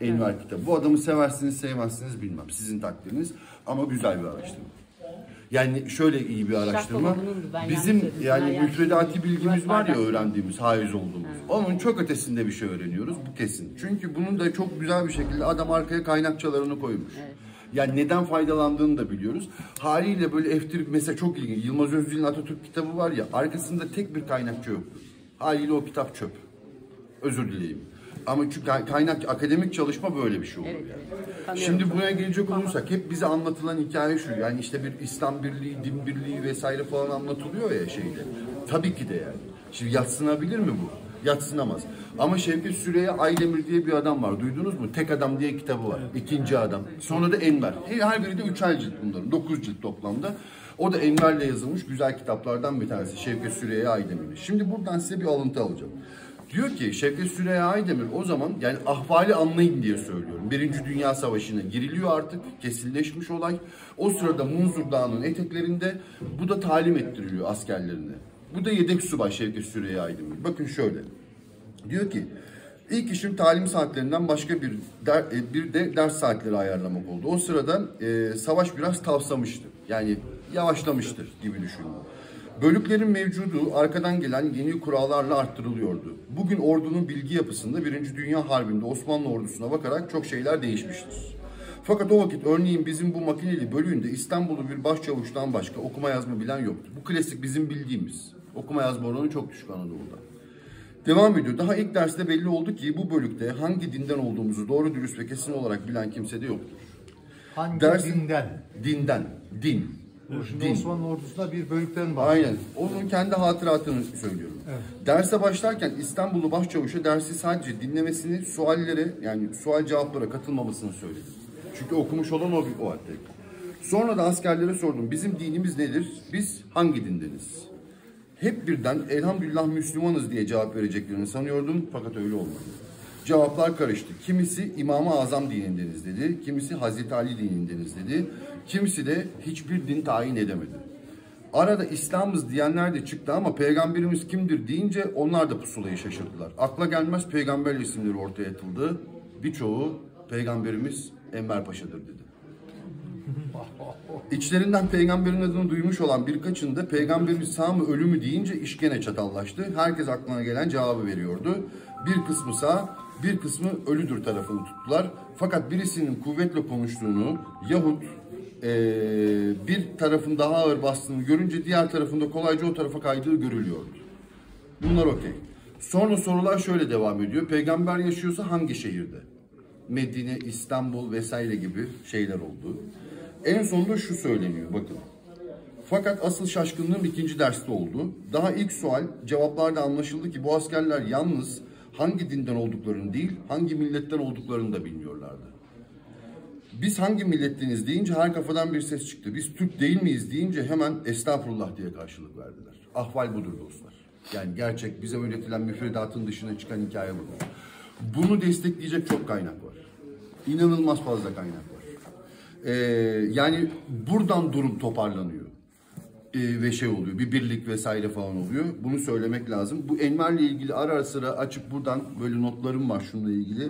Enver kitabı. Bu adamı seversiniz sevmezsiniz bilmem. Sizin takdiriniz. Ama güzel bir araştırma. Yani şöyle iyi bir araştırma. Bizim yani müfredati bilgimiz var ya öğrendiğimiz, haiz olduğumuz. Onun çok ötesinde bir şey öğreniyoruz. Bu kesin. Çünkü bunun da çok güzel bir şekilde adam arkaya kaynakçalarını koymuş. Yani neden faydalandığını da biliyoruz. Haliyle böyle eftir mesela çok ilginç. Yılmaz Özdil'in Atatürk kitabı var ya arkasında tek bir kaynakçı yoktu. Haliyle o kitap çöp. Özür dileyim. Ama çünkü kay- kaynak akademik çalışma böyle bir şey olur yani. Tanıyorum. Şimdi buraya gelecek olursak hep bize anlatılan hikaye şu. Yani işte bir İslam birliği, din birliği vesaire falan anlatılıyor ya şeyde. Tabii ki de yani. Şimdi yatsınabilir mi bu? Yatsınamaz. Ama Şevket Süreyya Aydemir diye bir adam var. Duydunuz mu? Tek Adam diye kitabı var. İkinci adam. Sonra da Enver. Her, biri de üçer cilt bunların. Dokuz cilt toplamda. O da Enver'le yazılmış güzel kitaplardan bir tanesi. Şevket Süreyya Aydemir. Şimdi buradan size bir alıntı alacağım. Diyor ki Şevket Süreyya Aydemir o zaman yani ahvali anlayın diye söylüyorum. Birinci Dünya Savaşı'na giriliyor artık. Kesinleşmiş olay. O sırada Munzur Dağı'nın eteklerinde bu da talim ettiriliyor askerlerine. Bu da yedek subay Şevket Süreyya Aydemir. Bakın şöyle. Diyor ki ilk işim talim saatlerinden başka bir der, e, bir de ders saatleri ayarlamak oldu. O sırada e, savaş biraz tavsamıştı. Yani yavaşlamıştır gibi düşünün. Bölüklerin mevcudu arkadan gelen yeni kurallarla arttırılıyordu. Bugün ordunun bilgi yapısında Birinci Dünya Harbi'nde Osmanlı ordusuna bakarak çok şeyler değişmiştir. Fakat o vakit örneğin bizim bu makineli bölüğünde İstanbul'u bir başçavuştan başka okuma yazma bilen yoktu. Bu klasik bizim bildiğimiz. Okuma yazma oranı çok düşük Anadolu'da. Devam ediyor. Daha ilk derste belli oldu ki bu bölükte hangi dinden olduğumuzu doğru dürüst ve kesin olarak bilen kimse de yoktur. Hangi Dersin- dinden? Dinden, din. Bu Şimdi Din. Osmanlı ordusunda bir bölükten var. Aynen. Onun kendi hatıratını söylüyorum. Derse başlarken İstanbullu başçavuşa dersi sadece dinlemesini, suallere yani sual cevaplara katılmamasını söyledim. Çünkü okumuş olan o, o hatta. Sonra da askerlere sordum. Bizim dinimiz nedir? Biz hangi dindeniz? Hep birden elhamdülillah Müslümanız diye cevap vereceklerini sanıyordum fakat öyle olmadı. Cevaplar karıştı. Kimisi İmam-ı Azam dinindeniz dedi. Kimisi Hazreti Ali dinindeniz dedi. Kimisi de hiçbir din tayin edemedi. Arada İslam'ız diyenler de çıktı ama peygamberimiz kimdir deyince onlar da pusulayı şaşırdılar. Akla gelmez peygamber isimleri ortaya atıldı. Birçoğu peygamberimiz Enver Paşa'dır dedi. İçlerinden peygamberin adını duymuş olan birkaçında peygamberimiz sağ mı ölü mü deyince iş gene çatallaştı. Herkes aklına gelen cevabı veriyordu. Bir kısmı sağ, bir kısmı ölüdür tarafını tuttular. Fakat birisinin kuvvetle konuştuğunu yahut eee, bir tarafın daha ağır bastığını görünce diğer tarafında kolayca o tarafa kaydığı görülüyordu. Bunlar okey. Sonra sorular şöyle devam ediyor. Peygamber yaşıyorsa hangi şehirde? Medine, İstanbul vesaire gibi şeyler oldu. En sonunda şu söyleniyor bakın. Fakat asıl şaşkınlığım ikinci derste oldu. Daha ilk sual cevaplarda anlaşıldı ki bu askerler yalnız hangi dinden olduklarını değil, hangi milletten olduklarını da bilmiyorlardı. Biz hangi milletteniz deyince her kafadan bir ses çıktı. Biz Türk değil miyiz deyince hemen estağfurullah diye karşılık verdiler. Ahval budur dostlar. Yani gerçek bize öğretilen müfredatın dışına çıkan hikaye budur. Bunu destekleyecek çok kaynak var. İnanılmaz fazla kaynak var. Ee, yani buradan durum toparlanıyor. Ee, ve şey oluyor. Bir birlik vesaire falan oluyor. Bunu söylemek lazım. Bu Enver'le ilgili ara sıra açıp buradan böyle notlarım var şununla ilgili.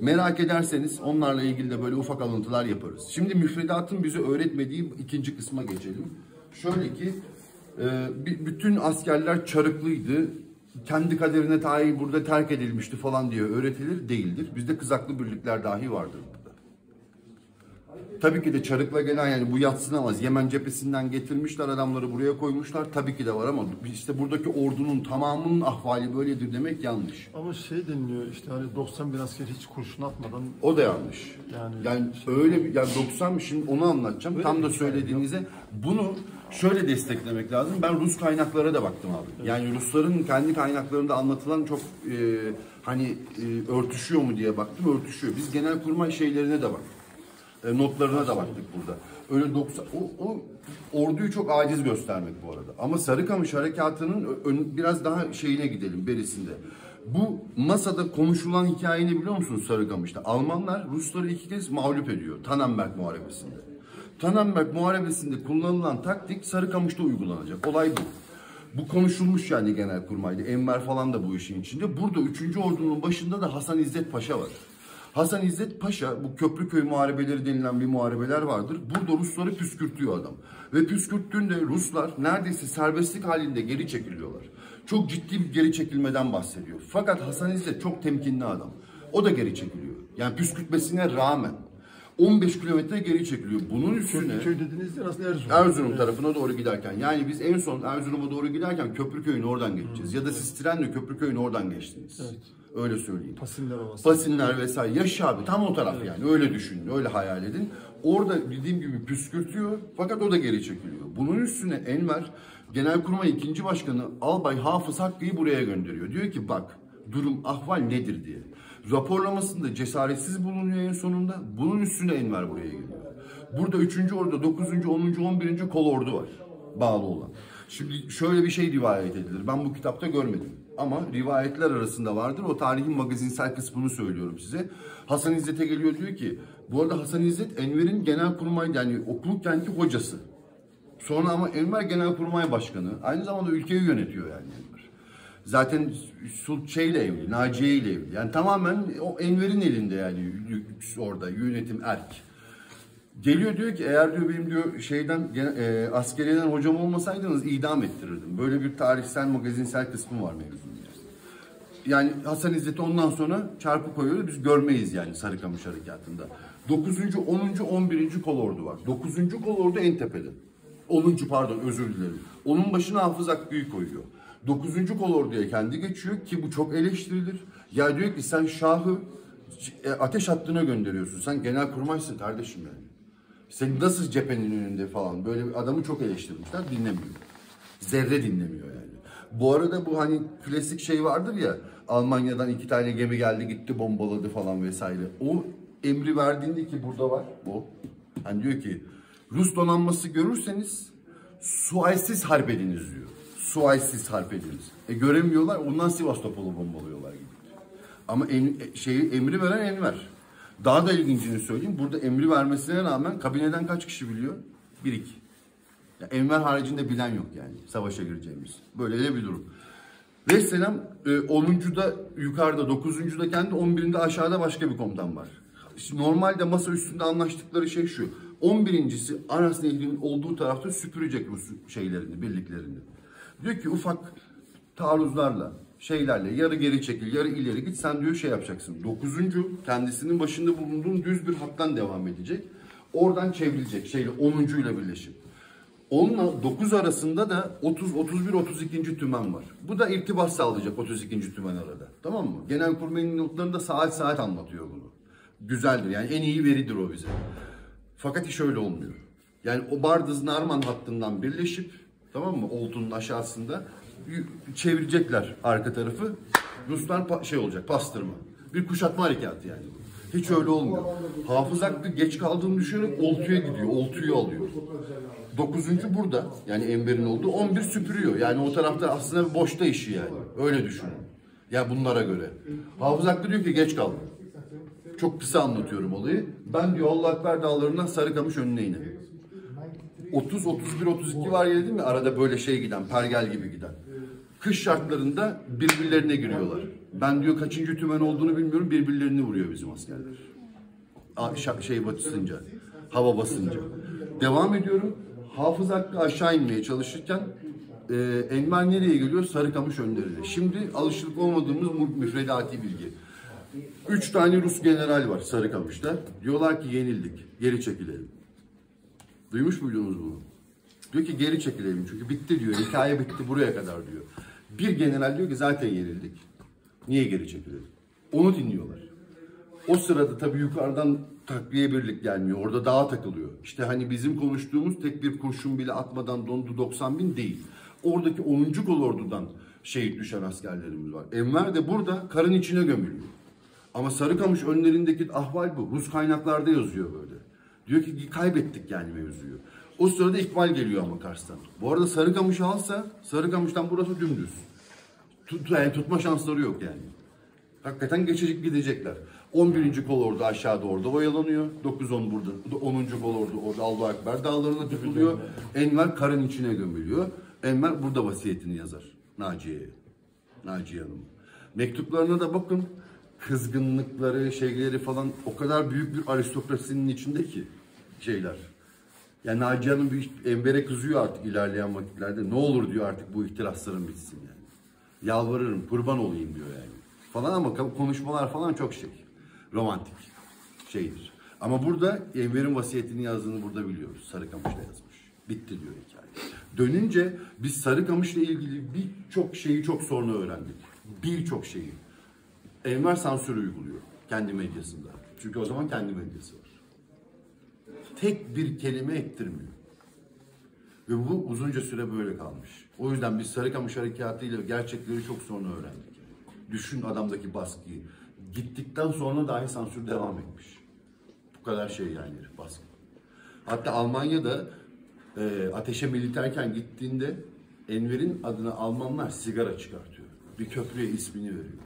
Merak ederseniz onlarla ilgili de böyle ufak alıntılar yaparız. Şimdi müfredatın bize öğretmediği ikinci kısma geçelim. Şöyle ki e, bütün askerler çarıklıydı. Kendi kaderine tayin burada terk edilmişti falan diye öğretilir değildir. Bizde kızaklı birlikler dahi vardır. Tabii ki de çarıkla gelen yani bu yatsınamaz. Yemen cephesinden getirmişler adamları buraya koymuşlar. Tabii ki de var ama işte buradaki ordunun tamamının ahvali böyledir demek yanlış. Ama şey deniliyor işte hani 90 bin asker hiç kurşun atmadan O da yanlış. Yani- Yani, öyle bir yani 90 şimdi onu anlatacağım. Tam da söylediğinize bunu şöyle desteklemek lazım. Ben Rus kaynaklara da baktım abi. Yani Rusların kendi kaynaklarında anlatılan çok e, hani e, örtüşüyor mu diye baktım. Örtüşüyor. Biz genelkurmay şeylerine de baktık. E, notlarına da baktık burada. Öyle 90 o, o orduyu çok aciz göstermek bu arada. Ama Sarıkamış harekatının ön- biraz daha şeyine gidelim berisinde. Bu masada konuşulan hikaye ne biliyor musunuz Sarıkamış'ta? Almanlar Rusları iki kez mağlup ediyor Tannenberg Muharebesi'nde. Tannenberg Muharebesi'nde kullanılan taktik Sarıkamış'ta uygulanacak. Olay bu. Bu konuşulmuş yani genel kurmayda. Enver falan da bu işin içinde. Burada 3. ordunun başında da Hasan İzzet Paşa var. Hasan İzzet Paşa bu Köprüköy muharebeleri denilen bir muharebeler vardır. Burada Rusları püskürtüyor adam. Ve püskürttüğünde Ruslar neredeyse serbestlik halinde geri çekiliyorlar. Çok ciddi bir geri çekilmeden bahsediyor. Fakat Hasan İzzet çok temkinli adam. O da geri çekiliyor. Yani püskürtmesine rağmen. 15 kilometre geri çekiliyor. Bunun üstüne... Köy dediğinizde aslında Erzurum. Erzurum tarafına doğru giderken yani biz en son Erzurum'a doğru giderken Köprüköy'ün oradan geçeceğiz. Ya da siz trenle Köprüköy'ün oradan geçtiniz. Öyle söyleyeyim. Pasinler Ovası. Pasinler vesaire. Yaş abi tam o taraf yani. Öyle düşünün, öyle hayal edin. Orada dediğim gibi püskürtüyor fakat o da geri çekiliyor. Bunun üstüne Enver Genelkurmay ikinci Başkanı Albay Hafız Hakkı'yı buraya gönderiyor. Diyor ki bak durum ahval nedir diye. Raporlamasında cesaretsiz bulunuyor en sonunda. Bunun üstüne Enver buraya geliyor. Burada 3. orada 9. 10. 11. kol ordu var bağlı olan. Şimdi şöyle bir şey rivayet edilir. Ben bu kitapta görmedim. Ama rivayetler arasında vardır. O tarihin magazinsel kısmını söylüyorum size. Hasan İzzet'e geliyor diyor ki bu arada Hasan İzzet Enver'in genel kurmay yani okuluk kenti hocası. Sonra ama Enver Genelkurmay Başkanı. Aynı zamanda ülkeyi yönetiyor yani Enver. Zaten Sul şeyle evli, Naciye ile evli. Yani tamamen o Enver'in elinde yani orada yönetim erk. Geliyor diyor ki eğer diyor benim diyor şeyden e, askeriyeden hocam olmasaydınız idam ettirirdim. Böyle bir tarihsel magazinsel kısmı var mevzunun. Yani Hasan İzzet'i ondan sonra çarpı koyuyoruz. Biz görmeyiz yani Sarıkamış Harekatı'nda. 9. 10. 11. kolordu var. 9. kolordu en tepede. 10. pardon özür dilerim. Onun başına Hafız Akgü'yü koyuyor. 9. kolorduya kendi geçiyor ki bu çok eleştirilir. Ya diyor ki sen Şah'ı e, ateş hattına gönderiyorsun. Sen genel kurmaysın kardeşim yani. Senin nasıl cephenin önünde falan böyle adamı çok eleştirmişler dinlemiyor. Zerre dinlemiyor yani. Bu arada bu hani klasik şey vardır ya Almanya'dan iki tane gemi geldi gitti bombaladı falan vesaire. O emri verdiğinde ki burada var bu. Hani diyor ki Rus donanması görürseniz sualsiz harp ediniz diyor. Sualsiz harp ediniz. E göremiyorlar ondan Sivastopol'u bombalıyorlar gibi. Ama em, e, şeyi emri veren Enver. Daha da ilgincini söyleyeyim. Burada emri vermesine rağmen kabineden kaç kişi biliyor? Bir iki. Ya Enver haricinde bilen yok yani savaşa gireceğimiz. Böyle de bir durum. Ve selam e, 10.da yukarıda, 9.da kendi, 11'inde aşağıda başka bir komutan var. Normalde masa üstünde anlaştıkları şey şu. 11.si Aras Nehri'nin olduğu tarafta süpürecek Rus şeylerini, birliklerini. Diyor ki ufak taarruzlarla, şeylerle yarı geri çekil, yarı ileri git. Sen diyor şey yapacaksın. 9. kendisinin başında bulunduğun düz bir hattan devam edecek. Oradan çevrilecek şeyle 10. ile birleşip. Onunla 9 arasında da 30, 31, 32. tümen var. Bu da irtibat sağlayacak 32. tümen arada. Tamam mı? Genelkurmay'ın notlarında saat saat anlatıyor bunu. Güzeldir yani en iyi veridir o bize. Fakat iş öyle olmuyor. Yani o Bardız Narman hattından birleşip tamam mı Oltu'nun aşağısında çevirecekler arka tarafı. Ruslar şey olacak pastırma. Bir kuşatma harekatı yani. Hiç öyle olmuyor. Hafız Hakkı geç kaldığını düşünerek Oltu'ya gidiyor. Oltu'yu alıyor. Dokuzuncu burada. Yani Enver'in olduğu. 11 süpürüyor. Yani o tarafta aslında bir boşta işi yani. Öyle düşünün. Ya bunlara göre. Hafız Hakkı diyor ki geç kaldım. Çok kısa anlatıyorum olayı. Ben diyor Allah Ekber dağlarından Sarıkamış önüne inelim. 30, 31, 32 var ya dedim ya arada böyle şey giden, pergel gibi giden. Kış şartlarında birbirlerine giriyorlar. Ben diyor kaçıncı tümen olduğunu bilmiyorum birbirlerini vuruyor bizim askerler. Şey basınca, hava basınca. Devam ediyorum. Hafız Hakkı aşağı inmeye çalışırken e, Enver nereye geliyor? Sarıkamış önlerine. Şimdi alışılık olmadığımız müfredati bilgi. Üç tane Rus general var Sarıkamış'ta. Diyorlar ki yenildik. Geri çekilelim. Duymuş muydunuz bunu? Diyor ki geri çekilelim çünkü bitti diyor. Hikaye bitti buraya kadar diyor. Bir general diyor ki zaten yenildik. Niye geri çekilelim? Onu dinliyorlar. O sırada tabii yukarıdan takviye birlik gelmiyor. Orada dağa takılıyor. İşte hani bizim konuştuğumuz tek bir kurşun bile atmadan dondu 90 bin değil. Oradaki 10. kolordudan şehit düşen askerlerimiz var. Enver de burada karın içine gömülüyor. Ama Sarıkamış önlerindeki ahval bu. Rus kaynaklarda yazıyor böyle. Diyor ki kaybettik yani mevzuyu. O sırada İkbal geliyor ama Kars'tan. Bu arada Sarıkamış'ı alsa Sarıkamış'tan burası dümdüz. Tut, yani tutma şansları yok yani. Hakikaten geçecek gidecekler. 11. kol orada aşağıda orada oyalanıyor. 9-10 burada. 10. kol orada orada Allahu Ekber dağlarına tıkılıyor. Enver karın içine gömülüyor. Enver burada vasiyetini yazar Naciye'ye. Naciye Hanım. Mektuplarına da bakın. kızgınlıkları, şeyleri falan o kadar büyük bir aristokrasinin içinde ki şeyler. Yani Naciye Hanım bir Enver'e kızıyor artık ilerleyen vakitlerde. Ne olur diyor artık bu ihtirasların bitsin yani. Yalvarırım, kurban olayım diyor yani. Falan ama konuşmalar falan çok şey. Romantik şeydir. Ama burada Enver'in vasiyetini yazdığını burada biliyoruz. Sarıkamış'ta yazmış. Bitti diyor hikaye. Dönünce biz Sarıkamış'la ilgili birçok şeyi çok sonra öğrendik. Birçok şeyi. Enver sansür uyguluyor kendi medyasında. Çünkü o zaman kendi medyası var. Tek bir kelime ettirmiyor. Ve bu uzunca süre böyle kalmış. O yüzden biz Sarıkamış Harekatı'yla gerçekleri çok sonra öğrendik. Düşün adamdaki baskıyı. Gittikten sonra dahi sansür devam etmiş. Bu kadar şey yani baskı. Hatta Almanya'da e, ateşe militerken gittiğinde Enver'in adına Almanlar sigara çıkartıyor. Bir köprüye ismini veriyor.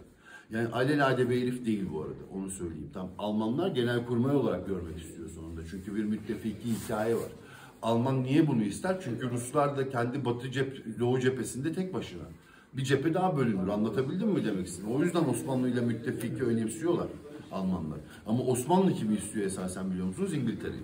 Yani alelade bir herif değil bu arada. Onu söyleyeyim. Tam Almanlar genel kurmay olarak görmek istiyor sonunda. Çünkü bir müttefiki hikaye var. Alman niye bunu ister? Çünkü Ruslar da kendi batı cep, doğu cephesinde tek başına. Bir cephe daha bölünür. Anlatabildim mi demek istedim? O yüzden Osmanlı ile müttefiki önemsiyorlar Almanlar. Ama Osmanlı kimi istiyor esasen biliyor musunuz? İngiltere'yi.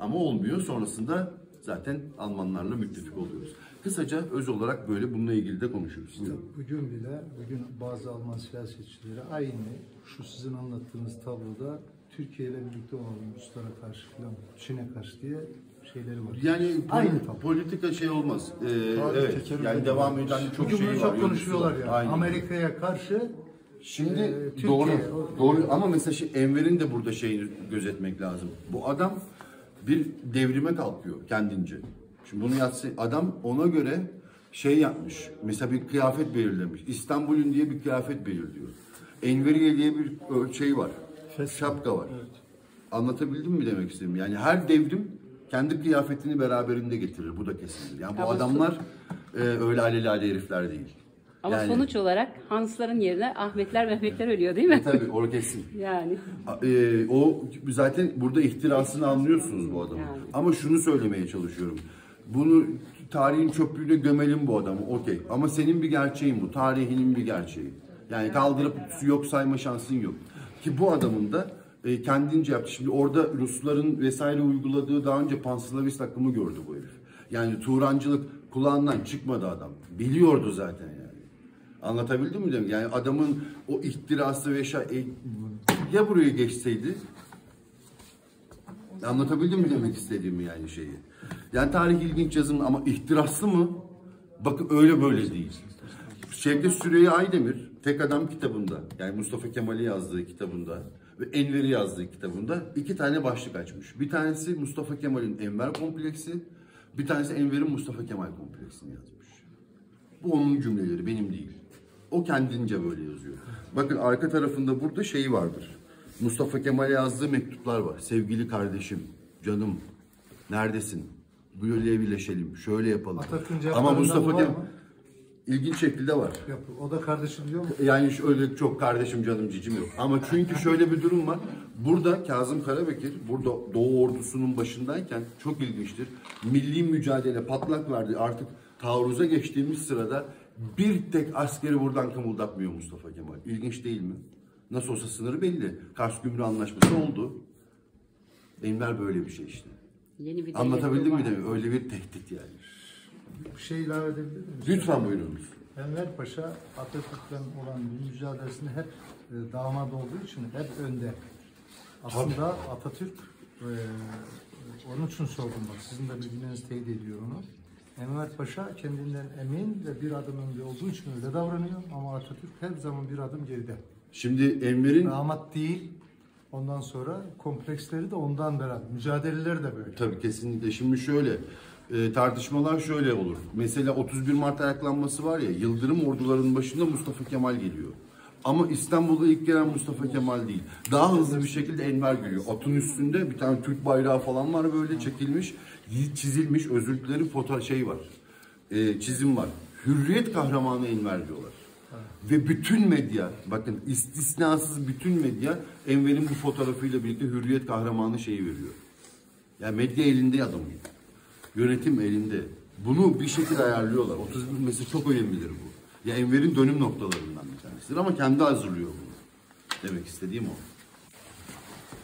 Ama olmuyor. Sonrasında zaten Almanlarla müttefik oluyoruz. Kısaca öz olarak böyle bununla ilgili de konuşuruz. Bugün bile, bugün bazı Alman siyasetçileri aynı şu sizin anlattığınız tabloda Türkiye ile birlikte olan Ruslara karşı falan, Çin'e karşı diye şeyleri var. Yani Aynı tablo. politika şey olmaz. Ee, evet. Yani devam eden çok Bugün şey var. çok konuşuyorlar var. yani. Amerika'ya karşı Şimdi Türkiye, doğru, o- doğru ama mesela şey, Enver'in de burada şeyini gözetmek lazım. Bu adam bir devrime kalkıyor kendince. Şimdi bunu yapsa adam ona göre şey yapmış. Mesela bir kıyafet belirlemiş. İstanbul'un diye bir kıyafet belirliyor. Enveriye diye bir şey var. Şapka var. Anlatabildim mi demek istedim? Yani her devrim kendi kıyafetini beraberinde getirir. Bu da kesindir. Yani bu adamlar e, öyle alelade herifler değil. Ama Yani- sonuç olarak Hansların yerine Ahmetler Mehmetler ölüyor değil mi? Tabii o kesin. Yani. Ee, o zaten burada ihtirasını anlıyorsunuz bu adamı. Yani. Ama şunu söylemeye çalışıyorum. Bunu tarihin çöplüğüne gömelim bu adamı. Okey. Ama senin bir gerçeğin bu. Tarihinin bir gerçeği. Yani kaldırıp yok sayma şansın yok. Ki bu adamın da e, kendince yaptı. Şimdi orada Rusların vesaire uyguladığı daha önce panslavist akımı gördü bu herif. Yani Turancılık kulağından çıkmadı adam. Biliyordu zaten yani. Anlatabildim mi demek? Yani adamın o ihtirası ve e, ya buraya geçseydi Anlatabildim mi demek istediğimi yani şeyi? Yani tarih ilginç yazım ama ihtiraslı mı? Bakın öyle böyle değil. Şevket Süreyya Aydemir Tek Adam kitabında yani Mustafa Kemal'i yazdığı kitabında ve Enver'i yazdığı kitabında iki tane başlık açmış. Bir tanesi Mustafa Kemal'in Enver kompleksi, bir tanesi Enver'in Mustafa Kemal kompleksini yazmış. Bu onun cümleleri benim değil. O kendince böyle yazıyor. Bakın arka tarafında burada şeyi vardır. Mustafa Kemal'e yazdığı mektuplar var. Sevgili kardeşim, canım, neredesin? Böyle birleşelim, şöyle yapalım. Atatürk'ün Ama Mustafa Kemal ilginç şekilde var. Yok, o da kardeşim diyor mu? Yani şöyle çok kardeşim canım cicim yok. Ama çünkü şöyle bir durum var. Burada Kazım Karabekir, burada Doğu ordusunun başındayken çok ilginçtir. Milli mücadele patlak verdi. Artık taarruza geçtiğimiz sırada bir tek askeri buradan kımıldatmıyor Mustafa Kemal. İlginç değil mi? Nasıl olsa sınırı belli. Kars Gümrük Anlaşması oldu. Enver böyle bir şey işte. Yeni bir Anlatabildim mi demek? Öyle bir tehdit yani. Bir şey ilave edebilir miyim? Lütfen buyurunuz. Enver Paşa Atatürk'ten olan bir mücadelesinde hep e, damat olduğu için hep önde. Aslında Atatürk e, onun için sordum bak sizin de bilginiz teyit ediyor onu. Enver Paşa kendinden emin ve bir adım önde olduğu için öyle davranıyor ama Atatürk her zaman bir adım geride. Şimdi Enver'in Damat değil. Ondan sonra kompleksleri de ondan beraber. Mücadeleleri de böyle. Tabii kesinlikle. Şimdi şöyle e, tartışmalar şöyle olur. Mesela 31 Mart ayaklanması var ya Yıldırım ordularının başında Mustafa Kemal geliyor. Ama İstanbul'a ilk gelen Mustafa Kemal değil. Daha hızlı bir şekilde Enver geliyor. Atın üstünde bir tane Türk bayrağı falan var böyle çekilmiş, çizilmiş, özür dilerim fotoğraf şey var. E, çizim var. Hürriyet kahramanı Enver diyorlar. Ve bütün medya, bakın istisnasız bütün medya Enver'in bu fotoğrafıyla birlikte hürriyet kahramanı şeyi veriyor. Yani medya elinde adamın. Yönetim elinde. Bunu bir şekilde ayarlıyorlar. 31 mesela çok önemlidir bu. Ya Enver'in dönüm noktalarından tanesidir ama kendi hazırlıyor bunu. Demek istediğim o.